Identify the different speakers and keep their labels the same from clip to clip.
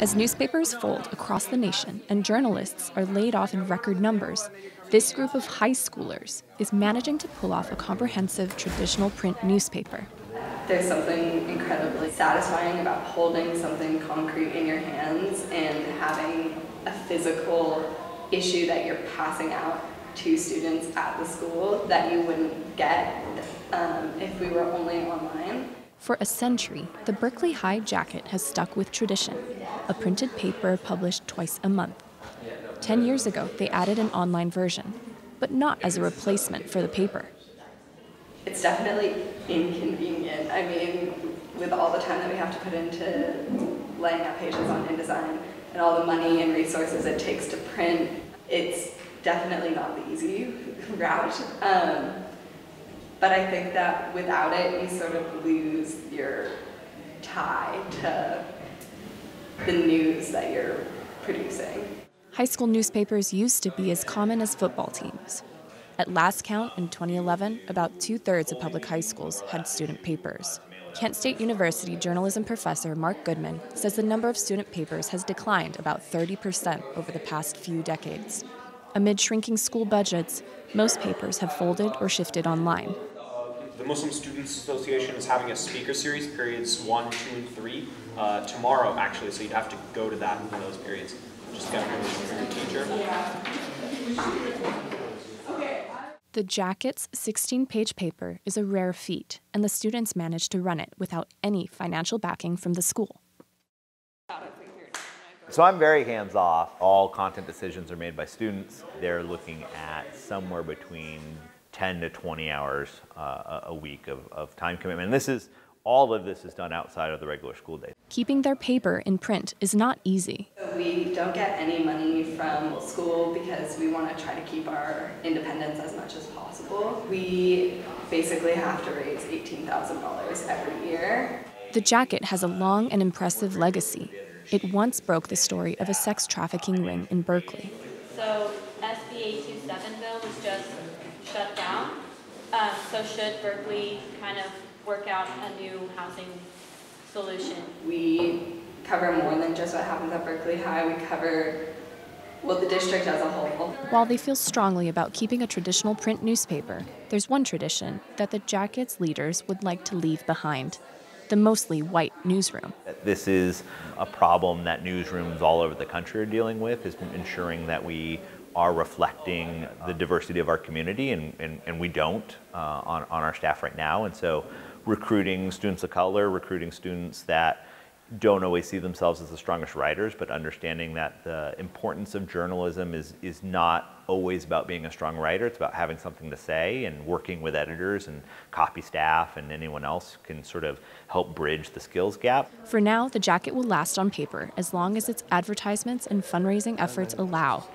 Speaker 1: As newspapers fold across the nation and journalists are laid off in record numbers, this group of high schoolers is managing to pull off a comprehensive traditional print newspaper.
Speaker 2: There's something incredibly satisfying about holding something concrete in your hands and having a physical issue that you're passing out to students at the school that you wouldn't get um, if we were only online.
Speaker 1: For a century, the Berkeley High Jacket has stuck with tradition, a printed paper published twice a month. Ten years ago, they added an online version, but not as a replacement for the paper.
Speaker 2: It's definitely inconvenient. I mean, with all the time that we have to put into laying out pages on InDesign and all the money and resources it takes to print, it's definitely not the easy route. Um, but I think that without it, you sort of lose your tie to the news that you're producing.
Speaker 1: High school newspapers used to be as common as football teams. At last count in 2011, about two thirds of public high schools had student papers. Kent State University journalism professor Mark Goodman says the number of student papers has declined about 30% over the past few decades. Amid shrinking school budgets, most papers have folded or shifted online.
Speaker 3: The Muslim Students Association is having a speaker series, periods one, two, and three, uh, tomorrow actually, so you'd have to go to that in those periods. Just get your teacher.
Speaker 1: The Jacket's 16 page paper is a rare feat, and the students managed to run it without any financial backing from the school.
Speaker 4: So I'm very hands off. All content decisions are made by students. They're looking at somewhere between 10 to 20 hours uh, a week of, of time commitment. And this is all of this is done outside of the regular school day.
Speaker 1: Keeping their paper in print is not easy.
Speaker 2: We don't get any money from school because we want to try to keep our independence as much as possible. We basically have to raise $18,000 every year.
Speaker 1: The jacket has a long and impressive legacy. It once broke the story of a sex trafficking ring in Berkeley.
Speaker 5: So SB 827 bill was just shut down. Um, so should Berkeley kind of work out a new housing solution?
Speaker 2: We cover more than just what happens at Berkeley High. We cover well, the district as a whole.
Speaker 1: While they feel strongly about keeping a traditional print newspaper, there's one tradition that the Jacket's leaders would like to leave behind the mostly white newsroom.
Speaker 4: This is a problem that newsrooms all over the country are dealing with, is ensuring that we are reflecting the diversity of our community, and, and, and we don't uh, on, on our staff right now. And so recruiting students of color, recruiting students that don't always see themselves as the strongest writers, but understanding that the importance of journalism is, is not always about being a strong writer. It's about having something to say and working with editors and copy staff and anyone else can sort of help bridge the skills gap.
Speaker 1: For now, the jacket will last on paper as long as its advertisements and fundraising efforts allow.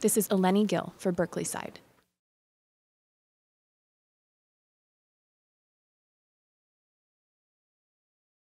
Speaker 1: This is Eleni Gill for Berkeleyside.